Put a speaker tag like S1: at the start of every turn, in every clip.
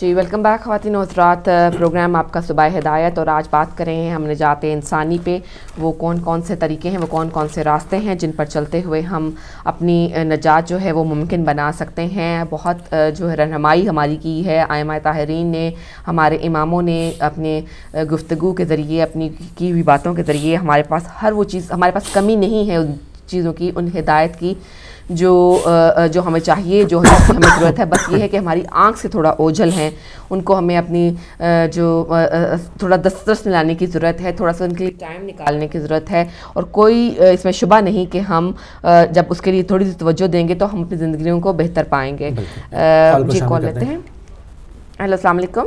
S1: جی welcome back خواتین حضرات programme آپ کا صبح ہدایت اور آج بات کریں ہیں ہم نجات انسانی پہ، وہ کون کون سے طریقے ہیں، وہ کون کون سے راستے ہیں جن پر چلتے ہوئے ہم اپنی نجات جو ہے وہ ممکن بنا سکتے ہیں۔ بہت جو ہے رہنمائی ہماری کی ہے۔ آئمہ طاہرین نے، ہمارے اماموں نے اپنے گفتگو کے ذریعے، اپنی کی ہوئی باتوں کے ذریعے ہمارے پاس ہر وہ چیز، ہمارے پاس کمی نہیں ہے ان چیزوں کی، ان ہدایت کی۔ جو جو ہمیں چاہیے جو ہمیں ضرورت ہے بس یہ ہے کہ ہماری آنکھ سے تھوڑا اوجھل ہیں ان کو ہمیں اپنی جو تھوڑا دسترس لانے کی ضرورت ہے تھوڑا سا ان کے لیے ٹائم نکالنے کی ضرورت ہے اور کوئی اس میں شبہ نہیں کہ ہم جب اس کے لیے تھوڑی سی توجہ دیں گے تو ہم اپنی زندگیوں کو بہتر پائیں گے۔ جی کال لیتے ہیں؟ ہیلو السلام علیکم۔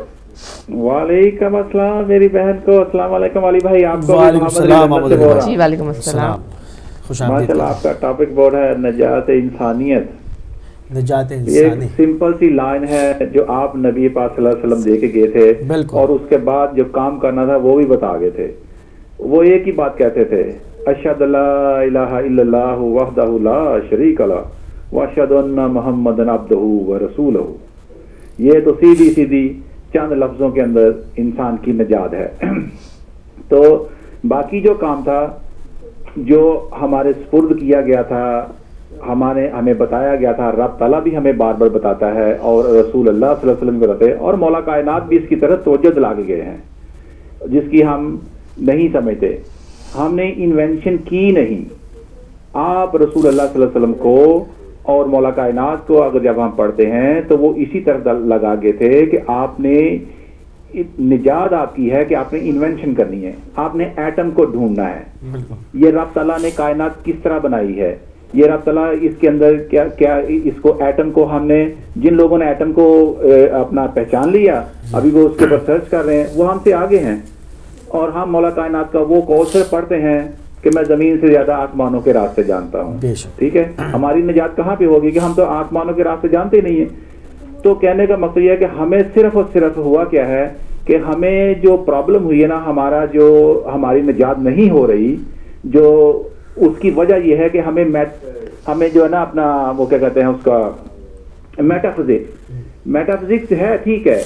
S2: وعلیکم السلام میری بہن کو السلام علیکم علی بھائی آپ کو
S1: جی وعلیکم السلام۔
S2: ماشاء اللہ آپ کا ٹاپک بورڈ ہے نجات انسانیت۔
S3: نجات
S2: ایک سمپل سی لائن ہے جو آپ نبی پاک صلی اللہ علیہ وسلم دے کے گئے تھے۔ اور اس کے بعد جو کام کرنا تھا وہ بھی بتا گئے تھے۔ وہ ایک ہی بات کہتے تھے اشد اللہ الہ الا اللہ وحدہ لا شریک اللہ واشد ان محمد عبدہ و رسول یہ تو سیدھی سیدھی چند لفظوں کے اندر انسان کی نجات ہے۔ تو باقی جو کام تھا جو ہمارے سپرد کیا گیا تھا، ہمارے، ہمیں بتایا گیا تھا، رب تعالیٰ بھی ہمیں بار بار بتاتا ہے اور رسول اللہ صلی اللہ علیہ وسلم بتاتے اور مولا کائنات بھی اس کی طرف توجہ دلا کے گئے ہیں، جس کی ہم نہیں سمجھتے۔ ہم نے انوینشن کی نہیں۔ آپ رسول اللہ صلی اللہ علیہ وسلم کو اور مولا کائنات کو اگر جب ہم پڑھتے ہیں تو وہ اسی طرح لگا گئے تھے کہ آپ نے نجات آپ کی ہے کہ آپ نے انوینشن کرنی ہے۔ آپ نے ایٹم کو ڈھونڈنا ہے۔ یہ رب تعالیٰ نے کائنات کس طرح بنائی ہے؟ یہ رب تعالیٰ اس کے اندر کیا کیا اس کو ایٹم کو ہم نے جن لوگوں نے ایٹم کو اپنا پہچان لیا ابھی وہ اس کے اوپر سرچ کر رہے ہیں وہ ہم سے آگے ہیں۔ اور ہم مولا کائنات کا وہ کوشر پڑھتے ہیں کہ میں زمین سے زیادہ آسمانوں کے راستے جانتا ہوں۔ ٹھیک ہے؟ ہماری نجات کہاں پہ ہوگی کہ ہم تو آسمانوں کے راستے جانتے نہیں ہیں۔ تو کہنے کا مقصد یہ ہے کہ ہمیں صرف اور صرف ہوا کیا ہے کہ ہمیں جو پرابلم ہوئی ہے نا، ہمارا جو ہماری نجات نہیں ہو رہی، جو اس کی وجہ یہ ہے کہ ہمیں ہمیں جو ہے نا اپنا وہ کیا کہتے ہیں، اس کا میٹا فزکس میٹا فزکس ہے، ٹھیک ہے،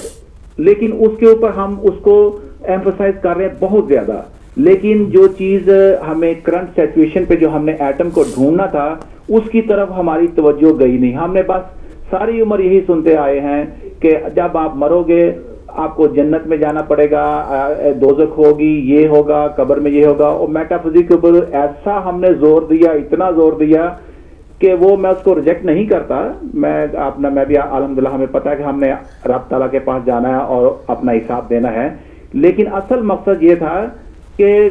S2: لیکن اس کے اوپر ہم اس کو ایمفسائز کر رہے ہیں بہت زیادہ۔ لیکن جو چیز ہمیں کرنٹ سیچویشن پہ جو ہم نے ایٹم کو ڈھونڈنا تھا، اس کی طرف ہماری توجہ گئی نہیں۔ ہم نے بس ساری عمر یہی سنتے آئے ہیں کہ جب آپ مرو گے، آپ کو جنت میں جانا پڑے گا دوزک ہوگی، یہ ہوگا، قبر میں یہ ہوگا۔ اور میٹا فزک ایسا ہم نے زور دیا، اتنا زور دیا کہ وہ میں اس کو ریجیکٹ نہیں کرتا۔ میں اپنا میں بھی الحمدللہ ہمیں پتا ہے کہ ہم نے رب تعالیٰ کے پاس جانا ہے اور اپنا حساب دینا ہے۔ لیکن اصل مقصد یہ تھا کہ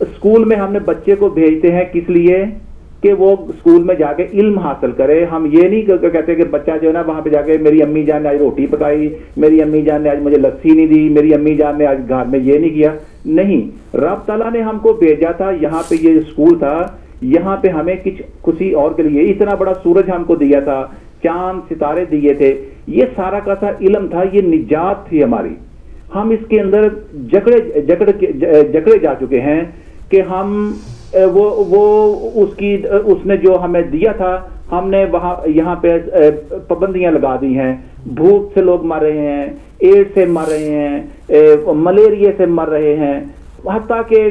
S2: اسکول میں ہم نے بچے کو بھیجتے ہیں کس لیے؟ کہ وہ اسکول میں جا کے علم حاصل کرے۔ ہم یہ نہیں کہتے کہ بچہ جو ہے نا وہاں پہ جا کے میری امی جان نے آج روٹی پکائی، میری امی جان نے آج مجھے لسی نہیں دی، میری امی جان نے آج گھر میں یہ نہیں کیا۔ نہیں، رب تعالیٰ نے ہم کو بھیجا تھا، یہاں پہ یہ اسکول تھا، یہاں پہ ہمیں کچھ کسی اور کے لیے اتنا بڑا سورج ہم کو دیا تھا، چاند، ستارے دیے تھے۔ یہ سارا کا سا علم تھا، یہ نجات تھی ہماری۔ ہم اس کے اندر جکڑے جکڑے جا چکے ہیں کہ ہم وہ وہ اس کی، اس نے جو ہمیں دیا تھا، ہم نے وہاں، یہاں پہ پابندیاں لگا دی ہیں۔ بھوک سے لوگ مر رہے ہیں ایڈ سے مر رہے ہیں ملیریا سے مر رہے ہیں۔ حتیٰ کہ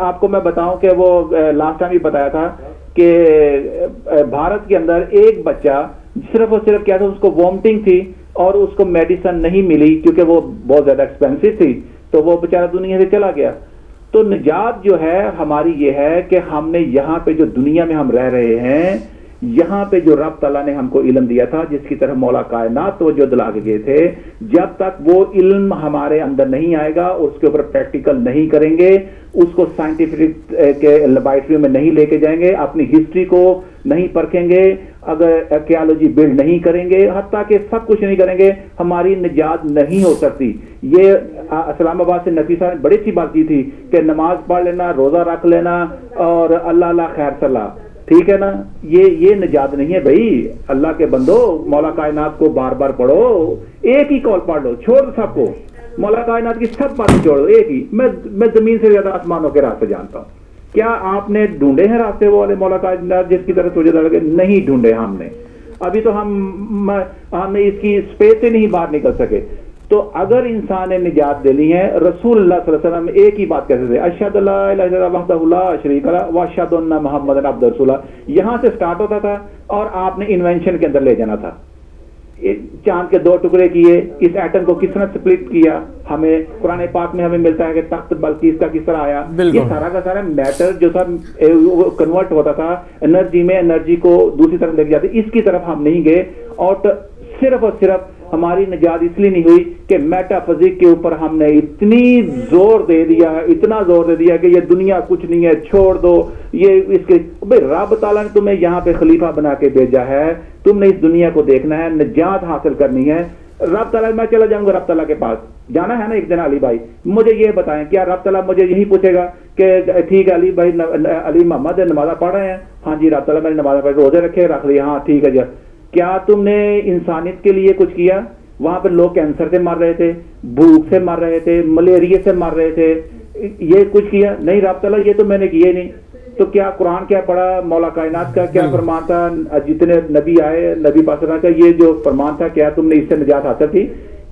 S2: آپ کو میں بتاؤں کہ وہ لاسٹ ٹائم بھی بتایا تھا کہ بھارت کے اندر ایک بچہ صرف اور صرف کیا تھا، اس کو وامٹنگ تھی اور اس کو میڈیسن نہیں ملی کیونکہ وہ بہت زیادہ ایکسپینسو تھی۔ تو وہ بیچارہ دنیا سے چلا گیا۔ تو نجات جو ہے ہماری یہ ہے کہ ہم نے یہاں پہ جو دنیا میں ہم رہ رہے ہیں، یہاں پہ جو رب تعالیٰ نے ہم کو علم دیا تھا، جس کی طرف مولا کائنات توجہ دلا کے گئے تھے، جب تک وہ علم ہمارے اندر نہیں آئے گا، اس کے اوپر پریکٹیکل نہیں کریں گے، اس کو سائنٹیفک eh, کے لیبارٹری میں نہیں لے کے جائیں گے، اپنی ہسٹری کو نہیں پرکھیں گے اگر ایکیالوجی بلڈ نہیں کریں گے، حتیٰ کہ سب کچھ نہیں کریں گے، ہماری نجات نہیں ہو سکتی۔ یہ اسلام آباد سے نفی صاحب نے بڑی سی بات کی تھی کہ نماز پڑھ لینا، روزہ رکھ لینا اور اللہ اللہ خیر صلاح۔ ٹھیک ہے نا؟ یہ یہ نجات نہیں ہے بھائی۔ اللہ کے بندو، مولا کائنات کو بار بار پڑھو، ایک ہی کال پڑھ لو، چھوڑ سب کو۔ مولا کائنات کی سب باتیں چھوڑ دو، ایک ہی۔ میں میں زمین سے زیادہ آسمانوں کے راستے جانتا ہوں۔ کیا آپ نے ڈھونڈے ہیں راستے وہ والے مولا کائنات جس کی طرح سوجے تجھے نہیں ڈھونڈے ہم نے۔ ابھی تو ہم ہم اس کی اسپیس سے نہیں باہر نکل سکے۔ تو اگر انسان نے نجات دینی ہے، رسول اللہ صلی اللہ علیہ وسلم ایک ہی بات کہتے تھے اشد اللہ وحدہ اللہ شریک اللہ واشد اللہ محمد عبد رسول یہاں سے سٹارٹ ہوتا تھا اور آپ نے انوینشن کے اندر لے جانا تھا۔ چاند کے دو ٹکڑے کیے اس ایٹم کو کس طرح سپلٹ کیا؟ ہمیں قرآن پاک میں ہمیں ملتا ہے کہ تخت بلکیس کا کس طرح آیا؟ یہ سارا کا سارا میٹر جو تھا کنورٹ ہوتا تھا انرجی میں انرجی کو دوسری طرف لے جاتے اس کی طرف ہم نہیں گئے اور صرف اور صرف ہماری نجات اس لیے نہیں ہوئی کہ میٹا فزک کے اوپر ہم نے اتنی زور دے دیا اتنا زور دے دیا کہ یہ دنیا کچھ نہیں ہے، چھوڑ دو، یہ اس کے بھائی رب تعالیٰ نے تمہیں یہاں پہ خلیفہ بنا کے بھیجا ہے، تم نے اس دنیا کو دیکھنا ہے، نجات حاصل کرنی ہے۔ رب تعالیٰ میں چلا جاؤں گا رب تعالیٰ کے پاس۔ جانا ہے نا ایک دن علی بھائی۔ مجھے یہ بتائیں، کیا رب تعالیٰ مجھے یہی پوچھے گا کہ ٹھیک ہے علی بھائی، علی محمد نمازہ پڑھ رہے ہیں؟ ہاں جی رب تعالیٰ میں نے نمازہ پڑھ روزے رکھے، رکھ لیا ہاں ٹھیک ہے جی۔ کیا تم نے انسانیت کے لیے کچھ کیا؟ وہاں پہ لوگ کینسر سے مر رہے تھے بھوک سے مر رہے تھے ملیریا سے مر رہے تھے۔ یہ کچھ کیا؟ نہیں رابطہ یہ تو میں نے کیا نہیں۔ تو کیا قرآن کیا پڑھا؟ مولا کائنات کا کیا فرمان تھا؟ جتنے نبی آئے نبی پاسنا کا یہ جو فرمان تھا کیا تم نے اس سے نجات حاصل تھی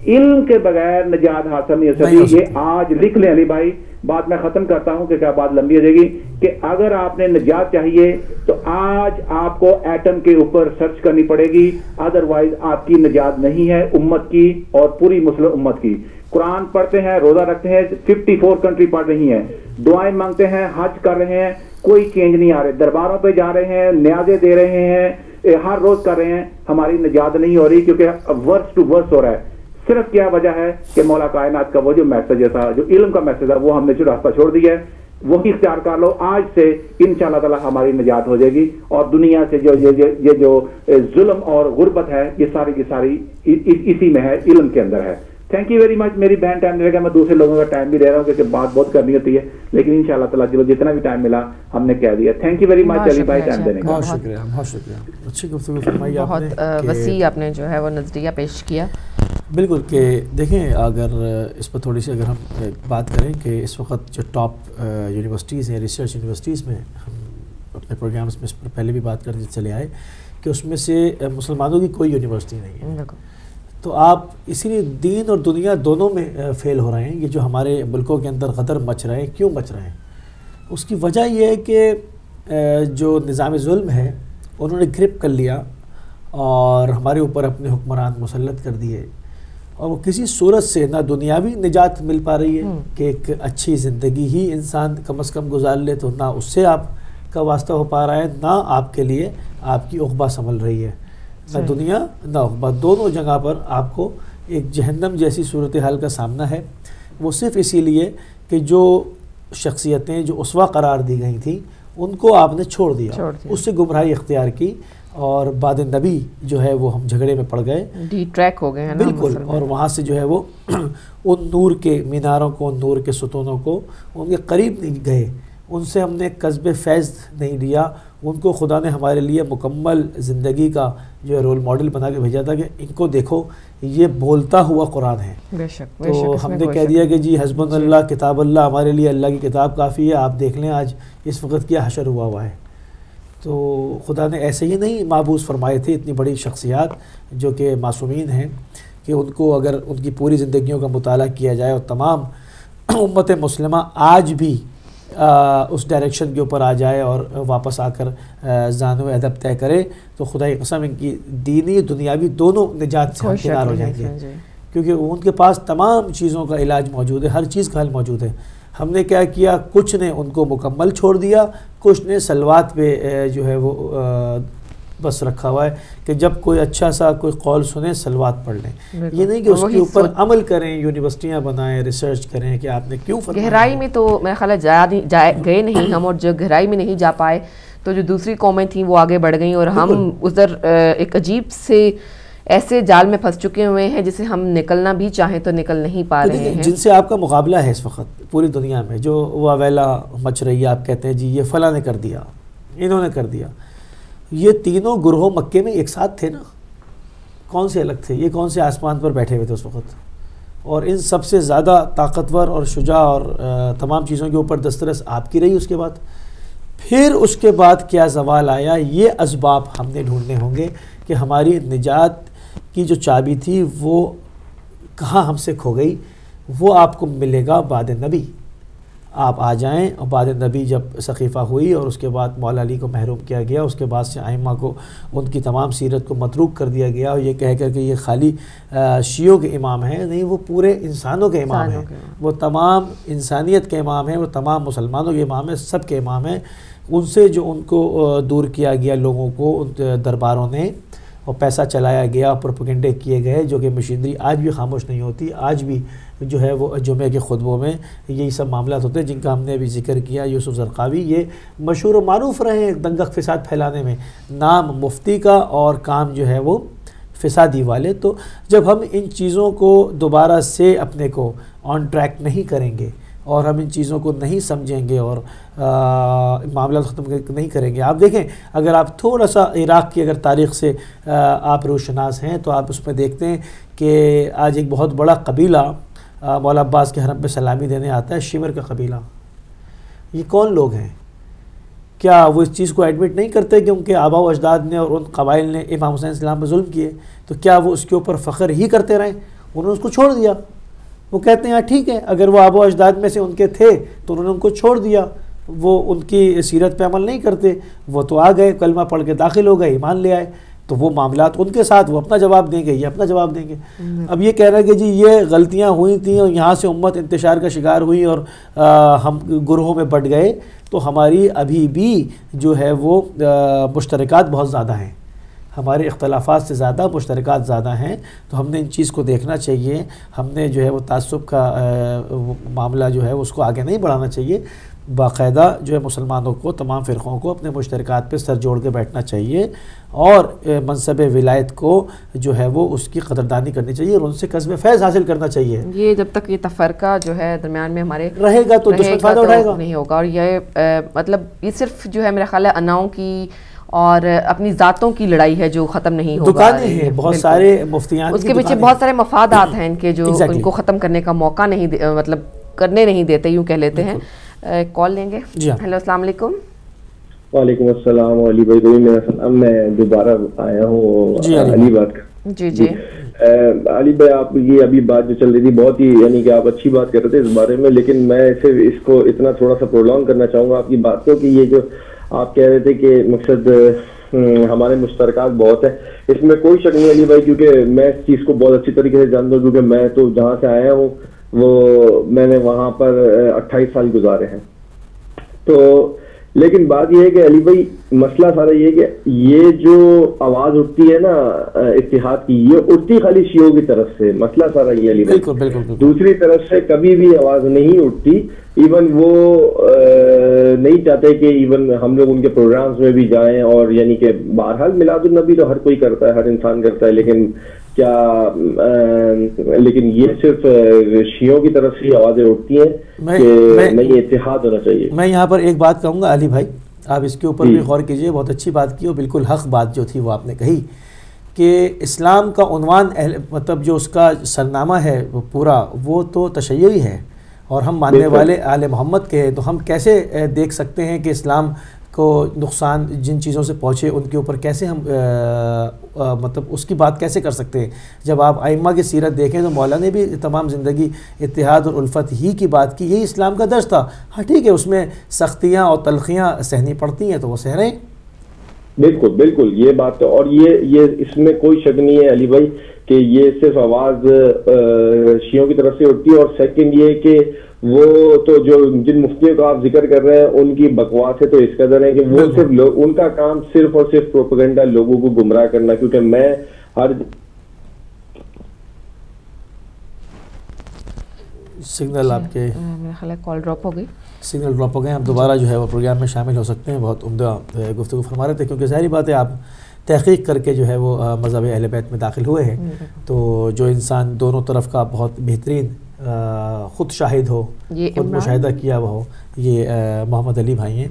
S2: علم کے بغیر نجات حاصل نہیں ہو سکتی. یہ آج لکھ لیں علی بھائی. بات میں ختم کرتا ہوں کہ کیا بات لمبی ہو جائے گی کہ اگر آپ نے نجات چاہیے تو آج آپ کو ایٹم کے اوپر سرچ کرنی پڑے گی. ادروائز آپ کی نجات نہیں ہے امت کی اور پوری مسلم امت کی. قرآن پڑھتے ہیں روزہ رکھتے ہیں ففٹی فور کنٹری پڑھ رہی ہیں. دعائیں مانگتے ہیں حج کر رہے ہیں کوئی چینج نہیں آ رہے. درباروں پہ جا رہے ہیں نیازے دے رہے ہیں ہر روز کر رہے ہیں. ہماری نجات نہیں ہو رہی کیونکہ ورس ٹو ورس ہو رہا ہے. صرف کیا وجہ ہے کہ مولا کائنات کا وہ جو میسج تھا جو علم کا میسج تھا وہ ہم نے جو راستہ چھوڑ دیا ہے وہی اختیار کر لو۔ آج سے ان شاء اللہ تعالیٰ ہماری نجات ہو جائے گی اور دنیا سے جو یہ جو ظلم اور غربت ہے یہ ساری کی ساری اسی میں ہے علم کے اندر ہے۔ تھینک یو ویری مچ میری بہن ٹائم دے گا میں دوسرے لوگوں کا ٹائم بھی دے رہا ہوں کیونکہ بات بہت کرنی ہوتی ہے۔ لیکن ان شاء اللہ تعالیٰ جو جتنا بھی ٹائم ملا ہم نے کہہ دیا۔ Thank you very much Ali بھائی ٹائم دینے کا۔ بہت شکریہ بہت شکریہ۔
S1: اچھی گفتگو فرمائی بہت وسیع آپ نے جو ہے وہ نظریہ پیش کیا۔
S3: بالکل کہ دیکھیں اگر اس پر تھوڑی سی اگر ہم بات کریں کہ اس وقت جو ٹاپ یونیورسٹیز ہیں ریسرچ یونیورسٹیز میں ہم اپنے پروگرامز میں اس پر پہلے بھی بات کرتے چلے آئے کہ اس میں سے مسلمانوں کی کوئی یونیورسٹی نہیں ہے۔ تو آپ اسی لیے دین اور دنیا دونوں میں فیل ہو رہے ہیں۔ یہ جو ہمارے ملکوں کے اندر غدر مچ رہے ہیں کیوں مچ رہے ہیں؟ اس کی وجہ یہ ہے کہ جو نظام ظلم ہے انہوں نے گرپ کر لیا اور ہمارے اوپر اپنے حکمران مسلط کر دیے۔ اور وہ کسی صورت سے نہ دنیاوی نجات مل پا رہی ہے کہ ایک اچھی زندگی ہی انسان کم از کم گزار لے تو نہ اس سے آپ کا واسطہ ہو پا رہا ہے نہ آپ کے لیے آپ کی اقبا سنبھل رہی ہے۔ نہ دنیا نہ اقبا دونوں جگہ پر آپ کو ایک جہنم جیسی صورتحال کا سامنا ہے۔ وہ صرف اسی لیے کہ جو شخصیتیں جو اسوا قرار دی گئی تھیں ان کو آپ نے چھوڑ دیا۔ اس سے گمراہی اختیار کی۔ اور بعد نبی جو ہے وہ ہم جھگڑے میں پڑ گئے۔
S1: ڈی ٹریک ہو گئے
S3: بالکل اور وہاں سے جو ہے وہ ان نور کے میناروں کو ان نور کے ستونوں کو ان کے قریب نہیں گئے۔ ان سے ہم نے قصب فیض نہیں لیا۔ ان کو خدا نے ہمارے لیے مکمل زندگی کا جو ہے رول ماڈل بنا کے بھیجا تھا کہ ان کو دیکھو یہ بولتا ہوا قرآن ہے۔
S1: بے شک
S3: تو ہم نے کہہ دیا کہ جی حسب جی۔ اللہ کتاب اللہ ہمارے لیے اللہ کی کتاب کافی ہے آپ دیکھ لیں آج اس وقت کیا حشر ہوا ہوا ہے۔ تو خدا نے ایسے ہی نہیں معبوس فرمائے تھے اتنی بڑی شخصیات جو کہ معصومین ہیں کہ ان کو اگر ان کی پوری زندگیوں کا مطالعہ کیا جائے اور تمام امت مسلمہ آج بھی اس ڈائریکشن کے اوپر آ جائے اور واپس آ کر زان و ادب طے کرے تو خدا قسم ان کی دینی دنیاوی دونوں نجات سے ہمکنار ہو جائیں گے جی۔ کیونکہ ان کے پاس تمام چیزوں کا علاج موجود ہے ہر چیز کا حل موجود ہے ہم نے کیا کیا؟ کچھ نے ان کو مکمل چھوڑ دیا کچھ نے سلوات پہ جو ہے وہ بس رکھا ہوا ہے کہ جب کوئی اچھا سا کوئی قول سنیں سلوات پڑھ لیں۔ یہ نہیں کہ اس کے اوپر عمل کریں یونیورسٹیاں بنائیں ریسرچ کریں کہ آپ نے کیوں
S1: گہرائی میں تو میرا خیال ہے گئے نہیں ہم اور جو گہرائی میں نہیں جا پائے تو جو دوسری قومیں تھیں وہ آگے بڑھ گئیں اور ہم ادھر ایک عجیب سے ایسے جال میں پھنس چکے ہوئے ہیں جسے ہم نکلنا بھی چاہیں تو نکل نہیں پا رہے ہیں۔
S3: جن سے آپ کا مقابلہ ہے اس وقت پوری دنیا میں جو وہ اویلا مچ رہی ہے آپ کہتے ہیں جی یہ فلاں نے کر دیا انہوں نے کر دیا یہ تینوں گروہ مکے میں ایک ساتھ تھے نا؟ کون سے الگ تھے؟ یہ کون سے آسمان پر بیٹھے ہوئے تھے اس وقت؟ اور ان سب سے زیادہ طاقتور اور شجاع اور تمام چیزوں کے اوپر دسترس آپ کی رہی اس کے بعد؟ پھر اس کے بعد کیا زوال آیا؟ یہ اسباب ہم نے ڈھونڈنے ہوں گے کہ ہماری نجات کی جو چابی تھی وہ کہاں ہم سے کھو گئی وہ آپ کو ملے گا بعد نبی۔ آپ آ جائیں اور بعد نبی جب ثقیفہ ہوئی اور اس کے بعد مولا علی کو محروم کیا گیا اس کے بعد سے آئمہ کو ان کی تمام سیرت کو متروک کر دیا گیا اور یہ کہہ کر کہ یہ خالی شیعوں کے امام ہیں نہیں وہ پورے انسانوں کے امام ہیں۔ وہ تمام انسانیت کے امام ہیں وہ تمام مسلمانوں کے امام ہیں سب کے امام ہیں۔ ان سے جو ان کو دور کیا گیا لوگوں کو درباروں نے اور پیسہ چلایا گیا پروپگنڈے کیے گئے، جو کہ مشینری آج بھی خاموش نہیں ہوتی۔ آج بھی جو ہے وہ جمعہ کے خطبوں میں یہی سب معاملات ہوتے ہیں، جن کا ہم نے ابھی ذکر کیا۔ یوسف زرقاوی یہ مشہور و معروف رہے ہیں دنگک فساد پھیلانے میں۔ نام مفتی کا اور کام جو ہے وہ فسادی والے۔ تو جب ہم ان چیزوں کو دوبارہ سے اپنے کو آن ٹریک نہیں کریں گے اور ہم ان چیزوں کو نہیں سمجھیں گے اور معاملات ختم نہیں کریں گے۔ آپ دیکھیں، اگر آپ تھوڑا سا عراق کی اگر تاریخ سے آپ روشناس ہیں تو آپ اس میں دیکھتے ہیں کہ آج ایک بہت بڑا قبیلہ مولا عباس کے حرم پہ سلامی دینے آتا ہے، شمر کا قبیلہ۔ یہ کون لوگ ہیں؟ کیا وہ اس چیز کو ایڈمٹ نہیں کرتے کہ ان کے آبا و اجداد نے اور ان قبائل نے امام حسین السلام پہ ظلم کیے؟ تو کیا وہ اس کے اوپر فخر ہی کرتے رہیں انہوں نے اس کو چھوڑ دیا۔ وہ کہتے ہیں ہاں ٹھیک ہے. اگر وہ آبا و اجداد میں سے ان کے تھے تو انہوں نے ان کو چھوڑ دیا۔ وہ ان کی سیرت پہ عمل نہیں کرتے۔ وہ تو آ گئے کلمہ پڑھ کے داخل ہو گئے ایمان لے آئے۔ تو وہ معاملات ان کے ساتھ وہ اپنا جواب دیں گے یہ اپنا جواب دیں گے۔ اب یہ کہہ رہا ہے کہ جی یہ غلطیاں ہوئی تھیں اور یہاں سے امت انتشار کا شکار ہوئی اور ہم گروہوں میں بٹ گئے۔ تو ہماری ابھی بھی جو ہے وہ مشترکات بہت زیادہ ہیں۔ ہمارے اختلافات سے زیادہ مشترکات زیادہ ہیں تو ہم نے ان چیز کو دیکھنا چاہیے۔ ہم نے جو ہے وہ تعصب کا معاملہ جو ہے اس کو آگے نہیں بڑھانا چاہیے۔ باقاعدہ جو ہے مسلمانوں کو تمام فرقوں کو اپنے مشترکات پہ سر جوڑ کے بیٹھنا چاہیے اور منصب ولایت کو جو ہے وہ اس کی قدردانی کرنی چاہیے اور ان سے قصب فیض حاصل کرنا چاہیے۔
S1: یہ جب تک یہ تفرقہ جو ہے درمیان میں ہمارے
S3: رہے گا تو دشمن فائدہ اٹھائے گا۔
S1: نہیں ہوگا اور یہ مطلب یہ صرف جو ہے میرا خیال ہے اناؤں کی اور اپنی ذاتوں کی لڑائی ہے جو ختم نہیں ہوگا۔
S3: دکانیں ہیں بہت سارے مفتیان
S1: اس کے پیچھے بہت سارے مفادات ہیں ان کے جو ان کو ختم کرنے کا موقع نہیں مطلب کرنے نہیں دیتے یوں کہہ لیتے ہیں۔ کال لیں گے؟
S3: جی
S1: ہیلو السلام علیکم۔
S4: وعلیکم السلام علی بھائی کوئی میرا سلام میں دوبارہ آیا ہوں
S3: جی
S4: علی بات کا
S1: جی جی۔
S4: علی بھائی آپ یہ ابھی بات جو چل رہی تھی بہت ہی یعنی کہ آپ اچھی بات کر رہے تھے اس بارے میں لیکن میں صرف اس کو اتنا تھوڑا سا پرولونگ کرنا چاہوں گا آپ کی بات کو کہ یہ جو آپ کہہ رہے تھے کہ مقصد ہمارے مشترکات بہت ہیں۔ اس میں کوئی شک نہیں علی بھائی کیونکہ میں اس چیز کو بہت اچھی طریقے سے جانتا ہوں کیونکہ میں تو جہاں سے آیا ہوں وہ میں نے وہاں پر اٹھائیس سال گزارے ہیں۔ تو لیکن بات یہ ہے کہ علی بھائی مسئلہ سارا یہ کہ یہ جو آواز اٹھتی ہے نا اتحاد کی یہ اٹھتی خالی شیعوں کی طرف سے۔ مسئلہ سارا یہ علی
S3: بھائی۔
S4: دوسری طرف سے کبھی بھی آواز نہیں اٹھتی۔ ایون وہ نہیں چاہتے کہ ایون ہم لوگ ان کے پروگرامز میں بھی جائیں اور یعنی کہ بہرحال میلاد النبی تو ہر کوئی کرتا ہے ہر انسان کرتا ہے لیکن کیا لیکن یہ صرف شیعوں کی طرف سے آوازیں اٹھتی ہیں کہ نہیں اتحاد ہونا چاہیے۔
S3: میں یہاں پر ایک بات کہوں گا علی بھائی آپ اس کے اوپر بھی غور کیجیے بہت اچھی بات کی اور بالکل حق بات جو تھی وہ آپ نے کہی کہ اسلام کا عنوان مطلب جو اس کا سرنامہ ہے وہ پورا وہ تو تشیعی ہے۔ اور ہم ماننے والے آل محمد کے ہیں تو ہم کیسے دیکھ سکتے ہیں کہ اسلام کو نقصان جن چیزوں سے پہنچے ان کے اوپر کیسے ہم مطلب اس کی بات کیسے کر سکتے ہیں؟ جب آپ آئمہ کی سیرت دیکھیں تو مولا نے بھی تمام زندگی اتحاد اور الفت ہی کی بات کی یہی اسلام کا درس تھا۔ ہاں ٹھیک ہے اس میں سختیاں اور تلخیاں سہنی پڑتی ہیں تو وہ سہ رہے ہیں
S4: بالکل بالکل یہ بات اور یہ یہ اس میں کوئی شک نہیں ہے علی بھائی کہ یہ صرف آواز شیعوں کی طرف سے اٹھتی ہے اور سیکنڈ یہ کہ وہ تو جو جن مفتیوں کا آپ ذکر کر رہے ہیں ان کی بکواس ہے تو اس قدر ہے کہ وہ صرف ان کا کام صرف اور صرف پروپگنڈا لوگوں کو گمراہ کرنا کیونکہ میں ہر
S3: سگنل آپ کے
S1: کال ڈراپ ہو گئی۔
S3: سگنل ڈراپ ہو گئے۔ آپ دوبارہ جو ہے وہ پروگرام میں شامل ہو سکتے ہیں۔ بہت عمدہ گفتگو فرما رہے تھے۔ کیونکہ ظاہری بات ہے آپ تحقیق کر کے جو ہے وہ مذہب اہل بیت میں داخل ہوئے ہیں۔ تو جو انسان دونوں طرف کا بہت بہترین خود شاہد ہو خود مشاہدہ کیا ہوا ہو یہ محمد علی بھائی ہیں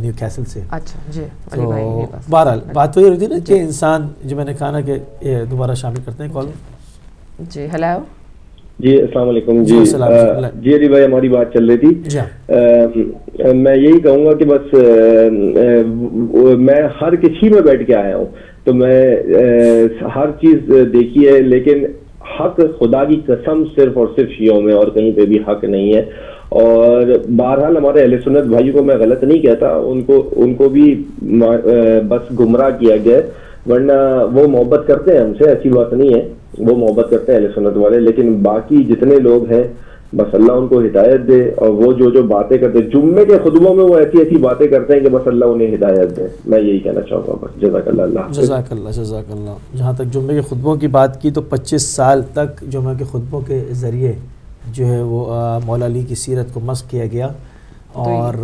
S3: نیو کیسل سے۔
S1: اچھا جی
S3: تو بہرحال بات یہ ہوتی نا کہ جی۔ انسان جو میں نے کہا نا کہ دوبارہ شامل کرتے ہیں کال
S1: جی ہلو
S4: جی السلام علیکم جی جی علی بھائی ہماری بات چل رہی تھی۔
S3: جی۔
S4: میں یہی کہوں گا کہ بس میں ہر کسی میں بیٹھ کے آیا ہوں۔ تو میں ہر چیز دیکھی ہے لیکن حق خدا کی قسم صرف اور صرف شیعوں میں اور کہیں پہ بھی حق نہیں ہے۔ اور بہرحال ہمارے اہل سنت بھائیوں کو میں غلط نہیں کہتا ان کو ان کو بھی بس گمراہ کیا گیا ورنہ وہ محبت کرتے ہیں ہم سے ایسی بات نہیں ہے۔ وہ محبت کرتے ہیں اہل سنت والے لیکن باقی جتنے لوگ ہیں بس اللہ ان کو ہدایت دے اور وہ جو جو باتیں کرتے جمعے کے خطبوں میں وہ ایسی ایسی باتیں کرتے ہیں کہ بس اللہ انہیں ہدایت دے۔ میں یہی کہنا چاہوں گا بس جزاک اللہ اللہ
S3: جزاک اللہ جزاک اللہ جہاں تک جمعے کے خطبوں کی بات کی تو پچیس سال تک جمعہ کے خطبوں کے ذریعے جو ہے وہ مولا علی کی سیرت کو مسق کیا گیا۔ اور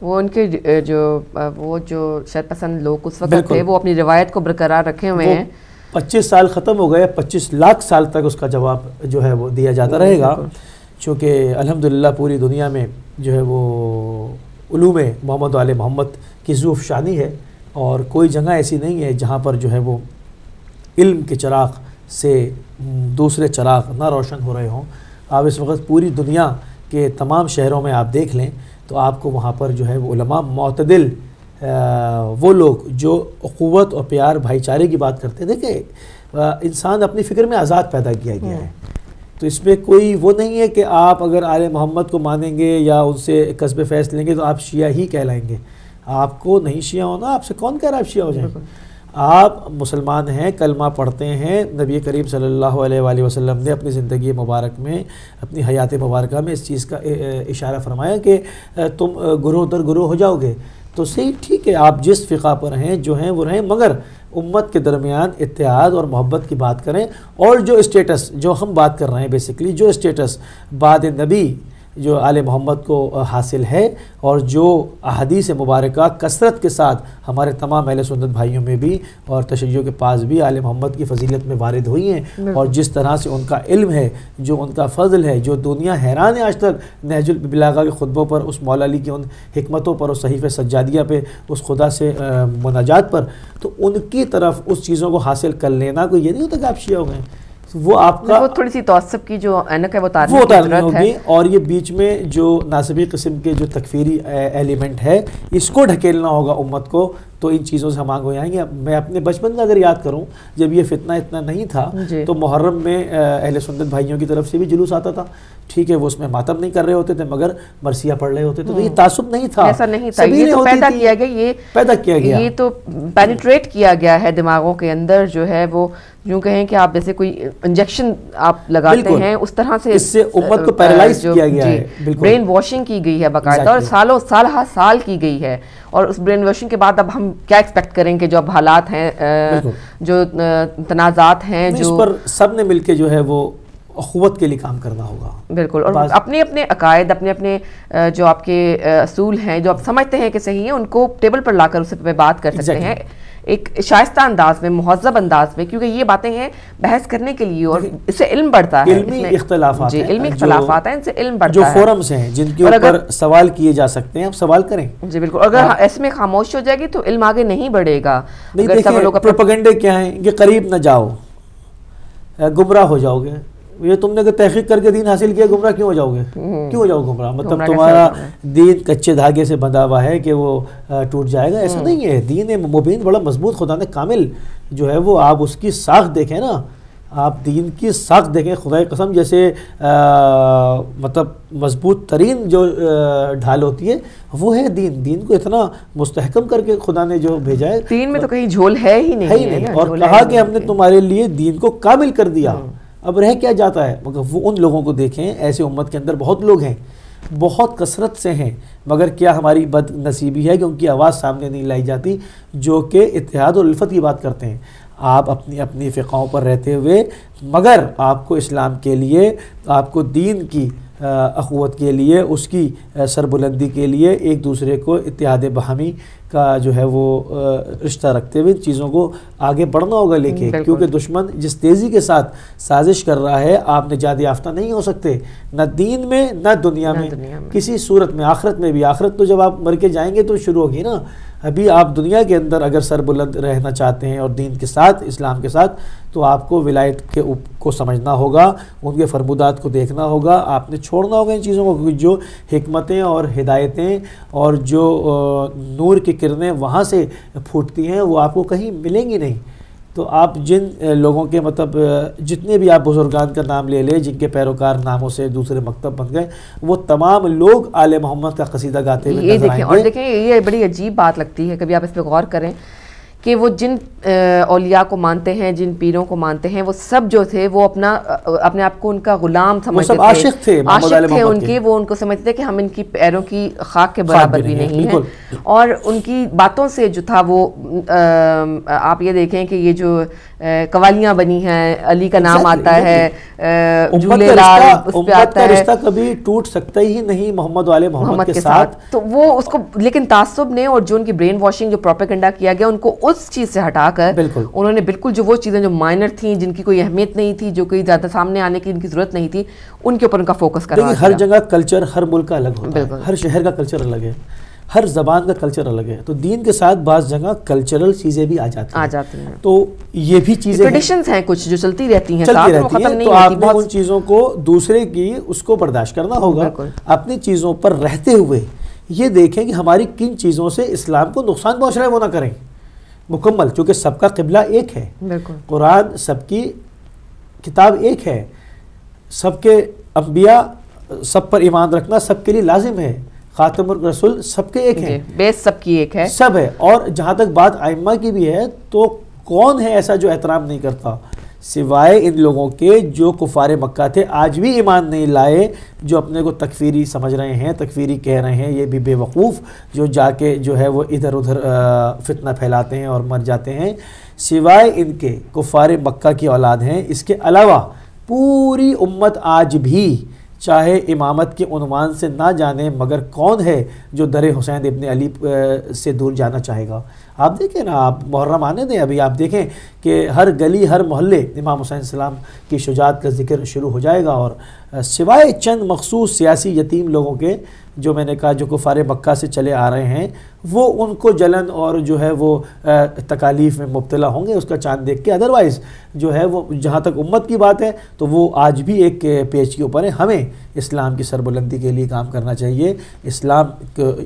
S1: وہ ان کے جو وہ جو شاید پسند لوگ اس وقت تھے وہ اپنی روایت کو برقرار رکھے ہوئے ہیں۔
S3: پچیس سال ختم ہو گئے پچیس لاکھ سال تک اس کا جواب جو ہے وہ دیا جاتا رہے گا۔ چونکہ الحمدللہ پوری دنیا میں جو ہے وہ علوم محمد علیہ محمد کی ظوف شانی ہے اور کوئی جگہ ایسی نہیں ہے جہاں پر جو ہے وہ علم کے چراغ سے دوسرے چراغ نہ روشن ہو رہے ہوں۔ آپ اس وقت پوری دنیا کے تمام شہروں میں آپ دیکھ لیں تو آپ کو وہاں پر جو ہے وہ علماء معتدل وہ لوگ جو قوت اور پیار بھائی چارے کی بات کرتے ہیں دیکھیں انسان اپنی فکر میں آزاد پیدا کیا گیا ہے۔ تو اس میں کوئی وہ نہیں ہے کہ آپ اگر آل محمد کو مانیں گے یا ان سے قصب فیصل لیں گے تو آپ شیعہ ہی کہلائیں گے۔ آپ کو نہیں شیعہ ہونا آپ سے کون کہہ رہا ہے آپ شیعہ ہو جائیں؟ آپ مسلمان ہیں کلمہ پڑھتے ہیں۔ نبی کریم صلی اللہ علیہ وآلہ وسلم نے اپنی زندگی مبارک میں اپنی حیات مبارکہ میں اس چیز کا اشارہ فرمایا کہ تم گروہ در گروہ ہو جاؤ گے۔ تو صحیح، ٹھیک ہے، آپ جس فقہ پر ہیں، جو ہیں، وہ رہیں، مگر امت کے درمیان اتحاد اور محبت کی بات کریں۔ اور جو اسٹیٹس جو ہم بات کر رہے ہیں بیسکلی جو اسٹیٹس بعد نبی جو آل محمد کو حاصل ہے اور جو احادیث مبارکہ کثرت کے ساتھ ہمارے تمام اہل سنت بھائیوں میں بھی اور تشیعوں کے پاس بھی آل محمد کی فضیلت میں وارد ہوئی ہیں اور جس طرح سے ان کا علم ہے جو ان کا فضل ہے جو دنیا حیران ہے آج تک نہج البلاغا کے خطبوں پر اس مولا علی کی ان حکمتوں پر اس صحیف سجادیہ پہ اس خدا سے مناجات پر تو ان کی طرف اس چیزوں کو حاصل کر لینا کوئی یہ نہیں ہوتا کہ آپ شیعہ ہو گئے؟
S1: وہ آپ کا وہ تھوڑی سی توسب کی جو اینک ہے وہ
S3: تارنے کی ہوگی اور یہ بیچ میں جو ناصبی قسم کے جو تکفیری ایلیمنٹ ہے اس کو ڈھکیلنا ہوگا امت کو۔ تو ان چیزوں سے ہم آگے آئیں گے۔ میں اپنے بچپن کا اگر یاد کروں جب یہ فتنہ اتنا نہیں تھا جی۔ تو محرم میں اہل سنت بھائیوں کی طرف سے بھی جلوس آتا تھا۔ ٹھیک ہے وہ اس میں ماتم نہیں کر رہے ہوتے تھے مگر مرثیہ پڑھ رہے ہوتے تھے۔ تو یہ تعصب نہیں تھا۔
S1: ایسا نہیں تھا۔ یہ تو پیدا کیا گیا یہ
S3: پیدا کیا گیا۔
S1: یہ تو پینیٹریٹ کیا گیا ہے دماغوں کے اندر جو ہے وہ۔ یوں کہیں کہ آپ جیسے کوئی انجیکشن آپ لگاتے ہیں اس طرح سے
S3: اس سے امت کو پیرالائز کیا گیا جی، ہے۔
S1: برین واشنگ کی گئی ہے باقاعدہ اور سالوں سال ہا سال کی گئی ہے۔ اور اس برین واشنگ کے بعد اب ہم کیا ایکسپیکٹ کریں کہ جو اب حالات ہیں جو تنازعات ہیں جو
S3: پر سب نے مل کے جو ہے وہ اخوت کے لیے کام کرنا ہوگا۔
S1: بالکل اور اپنے اپنے عقائد اپنے اپنے جو آپ کے اصول ہیں جو آپ سمجھتے ہیں کہ صحیح ہیں ان کو ٹیبل پر لا کر اس پہ بات کر سکتے ہیں۔ ایک شائستہ انداز میں مہذب انداز میں کیونکہ یہ باتیں ہیں بحث کرنے کے لیے اور اس سے علم بڑھتا
S3: ہے۔ علمی اختلافات
S1: جی علمی اختلافات ہیں ان سے علم بڑھتا
S3: ہے۔ جو فورمز ہیں جن کے اوپر سوال کیے جا سکتے ہیں آپ سوال کریں۔
S1: جی بالکل۔ اگر۔ ایسے میں خاموش ہو جائے گی تو علم آگے نہیں بڑھے گا۔
S3: نہیں دیکھیں پروپگنڈے کیا ہیں؟ کہ قریب نہ جاؤ۔ گمراہ ہو جاؤ گے۔ یہ تم نے تحقیق کر کے دین حاصل کیا گمراہ کیوں ہو جاؤ گے؟ کیوں ہو جاؤ گمراہ؟ مطلب تمہارا دین کچے دھاگے سے بندھا ہوا ہے کہ وہ ٹوٹ جائے گا ایسا نہیں ہے۔ دین مبین بڑا مضبوط خدا نے کامل جو ہے وہ آپ اس کی ساخت دیکھیں نا۔ آپ دین کی ساخت دیکھیں۔ خدا قسم جیسے مطلب مضبوط ترین جو ڈھال ہوتی ہے وہ ہے دین۔ دین کو اتنا مستحکم کر کے خدا نے جو بھیجا ہے۔
S1: دین میں تو کہیں جھول ہے ہی نہیں
S3: اور کہا کہ ہم نے تمہارے لیے دین کو کامل کر دیا۔ اب رہ کیا جاتا ہے؟ مگر وہ ان لوگوں کو دیکھیں، ایسے امت کے اندر بہت لوگ ہیں، بہت کثرت سے ہیں، مگر کیا ہماری بد نصیبی ہے کہ ان کی آواز سامنے نہیں لائی جاتی، جو کہ اتحاد اور الفت کی بات کرتے ہیں۔ آپ اپنی اپنی فقاؤں پر رہتے ہوئے، مگر آپ کو اسلام کے لیے، آپ کو دین کی اخوت کے لیے اس کی سربلندی کے لیے ایک دوسرے کو اتحاد بہمی کا جو ہے وہ رشتہ رکھتے ہوئے چیزوں کو آگے بڑھنا ہوگا لے کے۔ کیونکہ دشمن جس تیزی کے ساتھ سازش کر رہا ہے آپ نجات یافتہ نہیں ہو سکتے۔ نہ دین میں نہ دنیا میں۔ کسی صورت میں آخرت میں بھی۔ آخرت تو جب آپ مر کے جائیں گے تو شروع ہوگی نا۔ ابھی آپ دنیا کے اندر اگر سر بلند رہنا چاہتے ہیں اور دین کے ساتھ، اسلام کے ساتھ، تو آپ کو ولایت کے کو سمجھنا ہوگا، ان کے فرمودات کو دیکھنا ہوگا، آپ نے چھوڑنا ہوگا ان چیزوں کو، کیونکہ جو حکمتیں اور ہدایتیں اور جو نور کی کرنیں وہاں سے پھوٹتی ہیں، وہ آپ کو کہیں ملیں گی نہیں۔ تو آپ جن لوگوں کے مطلب جتنے بھی آپ بزرگان کا نام لے لیں جن کے پیروکار ناموں سے دوسرے مکتب بن گئے وہ تمام لوگ آل محمد کا قصیدہ گاتے ہوئے
S1: یہ دیکھیں اور دیکھیں یہ بڑی عجیب بات لگتی ہے کبھی آپ اس پہ غور کریں۔ کہ وہ جن اولیاء کو مانتے ہیں جن پیروں کو مانتے ہیں وہ سب جو تھے وہ اپنا اپنے آپ کو ان کا غلام سمجھتے
S3: تھے۔ عاشق تھے
S1: عاشق تھے ان کی وہ ان کو سمجھتے تھے کہ ہم ان کی پیروں کی خاک کے برابر بھی نہیں ہیں۔ اور ان کی باتوں سے جو تھا وہ آپ یہ دیکھیں کہ یہ جو قوالیاں بنی ہیں علی کا نام آتا ہے
S3: ہے۔ رشتہ کبھی ٹوٹ سکتا ہی نہیں محمد والے محمد کے ساتھ۔
S1: تو وہ اس کو لیکن تعصب نے اور جو ان کی برین واشنگ جو پروپیگنڈا کیا گیا ان کو اس چیز سے ہٹا کر انہوں نے بالکل جو وہ چیزیں جو مائنر تھیں جن کی کوئی اہمیت نہیں تھی جو کوئی زیادہ سامنے آنے کی ان کی ضرورت نہیں تھی ان کے اوپر ان کا فوکس کرا
S3: ہر جگہ کلچر ہر ملک کا الگ ہوتا ہے۔ ہر شہر کا کلچر الگ ہے۔ ہر زبان کا کلچر الگ ہے۔ تو دین کے ساتھ بعض جگہ کلچرل چیزیں بھی آ جاتی ہیں۔
S1: آ جاتی ہیں۔
S3: تو یہ بھی چیزیں
S1: ٹریڈیشنز ہیں کچھ جو چلتی رہتی ہیں
S3: چلتی رہتی ہیں۔ تو آپ نے ان چیزوں کو دوسرے کی اس کو برداشت کرنا ہوگا۔ اپنی چیزوں پر رہتے ہوئے یہ دیکھیں کہ ہماری کن چیزوں سے اسلام کو نقصان پہنچ رہا ہے وہ نہ کریں۔ مکمل چونکہ سب کا قبلہ ایک ہے۔ قرآن سب کی کتاب ایک ہے۔ سب کے انبیاء سب پر ایمان رکھنا سب کے لیے لازم ہے۔ خاتم الرسول سب کے ایک ہیں۔
S1: بیس سب کی ایک ہے۔
S3: سب ہے اور جہاں تک بات آئمہ کی بھی ہے تو کون ہے ایسا جو احترام نہیں کرتا؟ سوائے ان لوگوں کے جو کفار مکہ تھے۔ آج بھی ایمان نہیں لائے جو اپنے کو تکفیری سمجھ رہے ہیں تکفیری کہہ رہے ہیں یہ بھی بے وقوف جو جا کے جو ہے وہ ادھر ادھر فتنہ پھیلاتے ہیں اور مر جاتے ہیں۔ سوائے ان کے کفار مکہ کی اولاد ہیں۔ اس کے علاوہ پوری امت آج بھی چاہے امامت کے عنوان سے نہ جانے مگر کون ہے جو در حسین ابن علی سے دور جانا چاہے گا؟ آپ دیکھیں نا، آپ محرم آنے دیں، ابھی آپ دیکھیں کہ ہر گلی، ہر محلے امام حسین السلام کی شجاعت کا ذکر شروع ہو جائے گا اور سوائے چند مخصوص سیاسی یتیم لوگوں کے جو میں نے کہا، جو کفار مکہ سے چلے آ رہے ہیں، وہ ان کو جلن اور جو ہے وہ تکالیف میں مبتلا ہوں گے، اس کا چاند دیکھ کے۔ ادروائز جو ہے وہ، جہاں تک امت کی بات ہے، تو وہ آج بھی ایک پیج کے اوپر ہے ہمیں اسلام کی سربلندی کے لیے کام کرنا چاہیے۔ اسلام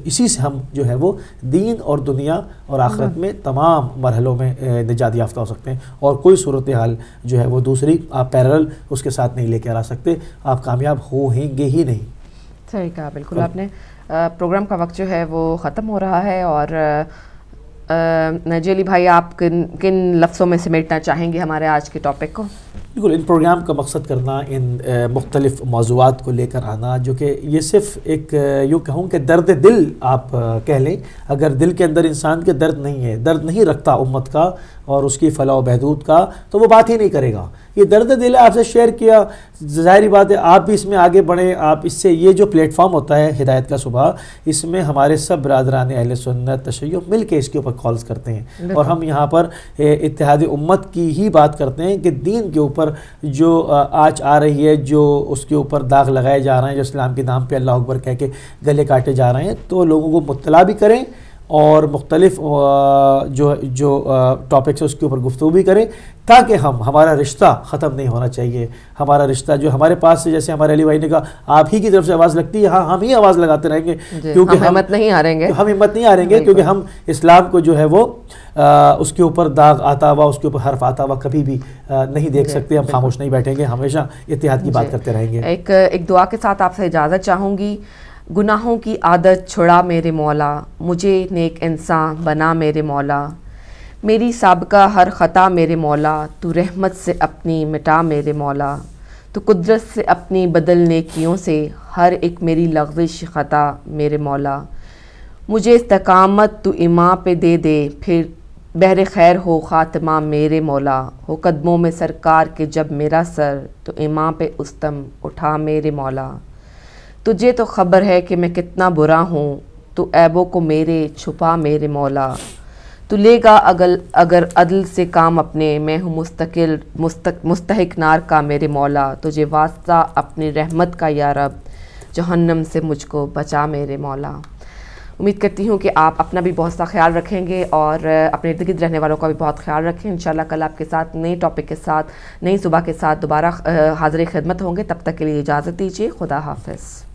S3: اسی سے ہم جو ہے وہ دین اور دنیا اور آخر آخرت میں تمام مرحلوں میں نجات یافتہ ہو سکتے ہیں۔ اور کوئی صورتحال جو ہے وہ دوسری آپ پیرل اس کے ساتھ نہیں لے کے آ سکتے۔ آپ کامیاب ہوئیں گے ہی نہیں۔
S1: صحیح کہا بالکل۔ آپ نے پروگرام کا وقت جو ہے وہ ختم ہو رہا ہے اور نجیلی بھائی، آپ کن کن لفظوں میں سمیٹنا چاہیں گے ہمارے آج کے ٹاپک کو؟
S3: بالکل ان پروگرام کا مقصد کرنا، ان مختلف موضوعات کو لے کر آنا، جو کہ یہ صرف ایک یوں کہوں کہ درد دل آپ کہہ لیں، اگر دل کے اندر انسان کے درد نہیں ہے، درد نہیں رکھتا امت کا اور اس کی فلاح و بہدود کا، تو وہ بات ہی نہیں کرے گا۔ یہ درد دل آپ سے شیئر کیا ظاہری بات ہے آپ بھی اس میں آگے بڑھیں آپ اس سے یہ جو پلیٹ فارم ہوتا ہے ہدایت کا صبح اس میں ہمارے سب برادران اہل سنت تشیع مل کے اس کے اوپر کالز کرتے ہیں۔ اور ہم یہاں پر اتحاد امت کی ہی بات کرتے ہیں کہ دین کے اوپر جو آج آ رہی ہے جو اس کے اوپر داغ لگائے جا رہے ہیں جو اسلام کے نام پہ اللہ اکبر کہہ کے گلے کاٹے جا رہے ہیں تو لوگوں کو مطلع بھی کریں۔ اور مختلف جو جو ٹاپکس اس کے اوپر گفتگو بھی کریں تاکہ ہم ہمارا رشتہ ختم نہیں ہونا چاہیے۔ ہمارا رشتہ جو ہمارے پاس سے جیسے ہمارے علی بھائی نے کہا آپ ہی کی طرف سے آواز لگتی ہے ہاں ہم ہی آواز لگاتے رہیں گے۔
S1: جی، کیونکہ ہم ہمت نہیں آ رہیں گے۔
S3: ہم ہمت نہیں رہیں گے کیونکہ ہم اسلام کو جو ہے وہ اس کے اوپر داغ آتا ہوا اس کے اوپر حرف آتا ہوا کبھی بھی نہیں دیکھ جی، سکتے۔ ہم خاموش نہیں بیٹھیں گے ہمیشہ اتحاد کی بات جی۔ کرتے رہیں گے۔
S1: ایک ایک دعا کے ساتھ آپ سے اجازت چاہوں گی۔ گناہوں کی عادت چھڑا میرے مولا، مجھے نیک انسان بنا میرے مولا۔ میری سابقہ ہر خطا میرے مولا، تو رحمت سے اپنی مٹا میرے مولا۔ تو قدرت سے اپنی بدل نیکیوں سے ہر ایک میری لغزش خطا میرے مولا۔ مجھے استقامت تو اماں پہ دے دے، پھر بہر خیر ہو خاتمہ میرے مولا۔ ہو قدموں میں سرکار کے جب میرا سر، تو اماں پہ استم اٹھا میرے مولا۔ تجھے تو خبر ہے کہ میں کتنا برا ہوں، تو عیبوں کو میرے، چھپا میرے مولا۔ تو لے گا اگر اگر عدل سے کام اپنے، میں ہوں مستقل مستحق نار کا میرے مولا۔ تجھے واسطہ اپنی رحمت کا یا رب، جہنم سے مجھ کو بچا میرے مولا۔ امید کرتی ہوں کہ آپ اپنا بھی بہت سا خیال رکھیں گے اور اپنے ارد گرد رہنے والوں کا بھی بہت خیال رکھیں۔ انشاءاللہ کل آپ کے ساتھ نئے ٹاپک کے ساتھ، نئی صبح کے ساتھ دوبارہ حاضر خدمت ہوں گے۔ تب تک کے لیے اجازت دیجیے خدا حافظ۔